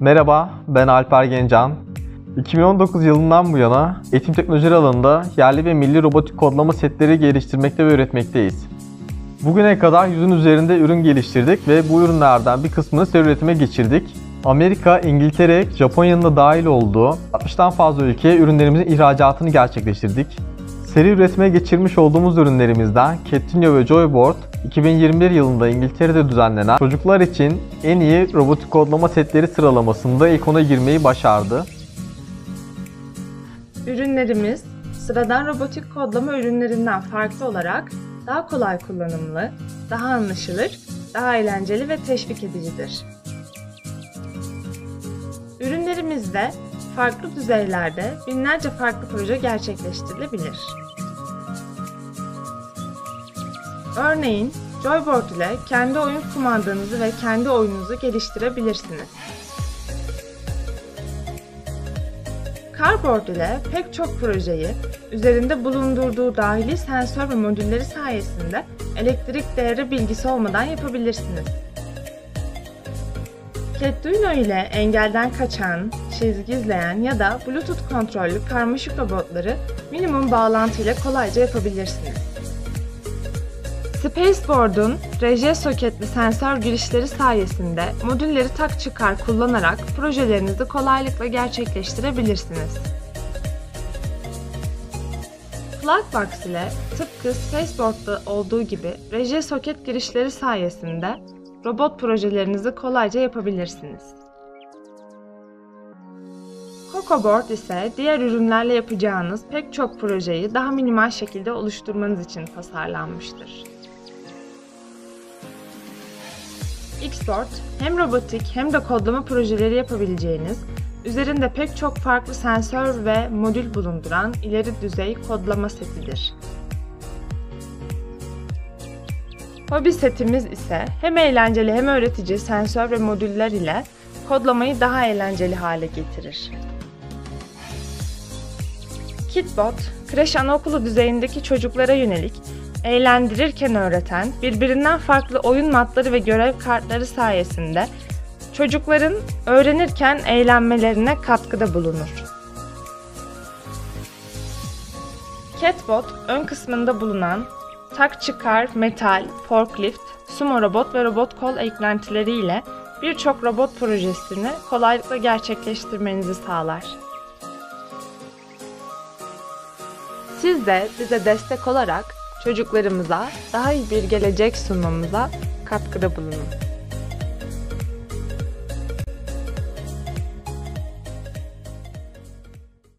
Merhaba, ben Alper Gencan. 2019 yılından bu yana eğitim teknolojileri alanında yerli ve milli robotik kodlama setleri geliştirmekte ve üretmekteyiz. Bugüne kadar yüzün üzerinde ürün geliştirdik ve bu ürünlerden bir kısmını seri üretime geçirdik. Amerika, İngiltere, Japonya'nın da dahil olduğu 60'tan fazla ülkeye ürünlerimizin ihracatını gerçekleştirdik. Seri üretime geçirmiş olduğumuz ürünlerimizden Catinho ve Joyboard 2021 yılında İngiltere'de düzenlenen çocuklar için en iyi robotik kodlama setleri sıralamasında ilk ona girmeyi başardı. Ürünlerimiz sıradan robotik kodlama ürünlerinden farklı olarak daha kolay kullanımlı, daha anlaşılır, daha eğlenceli ve teşvik edicidir. Ürünlerimizde farklı düzeylerde binlerce farklı proje gerçekleştirilebilir. Örneğin Joyboard ile kendi oyun kumandanızı ve kendi oyununuzu geliştirebilirsiniz. Cardboard ile pek çok projeyi üzerinde bulundurduğu dahili sensör ve modülleri sayesinde elektrik değeri bilgisi olmadan yapabilirsiniz. Arduino ile engelden kaçan, çizgi izleyen ya da Bluetooth kontrollü karmaşık robotları minimum bağlantı ile kolayca yapabilirsiniz. Spaceboard'un RJ soketli sensör girişleri sayesinde modülleri tak çıkar kullanarak projelerinizi kolaylıkla gerçekleştirebilirsiniz. Plugbox ile tıpkı Spaceboard'da olduğu gibi RJ soket girişleri sayesinde robot projelerinizi kolayca yapabilirsiniz. CocoBoard ise diğer ürünlerle yapacağınız pek çok projeyi daha minimal şekilde oluşturmanız için tasarlanmıştır. Xboard hem robotik hem de kodlama projeleri yapabileceğiniz, üzerinde pek çok farklı sensör ve modül bulunduran ileri düzey kodlama setidir. Hobi setimiz ise hem eğlenceli hem öğretici sensör ve modüller ile kodlamayı daha eğlenceli hale getirir. Kitbot, kreş anaokulu düzeyindeki çocuklara yönelik eğlendirirken öğreten, birbirinden farklı oyun matları ve görev kartları sayesinde çocukların öğrenirken eğlenmelerine katkıda bulunur. Catbot, ön kısmında bulunan tak çıkar, metal, forklift, sumo robot ve robot kol eklentileriyle birçok robot projesini kolaylıkla gerçekleştirmenizi sağlar. Siz de bize destek olarak çocuklarımıza daha iyi bir gelecek sunmamıza katkıda bulunun.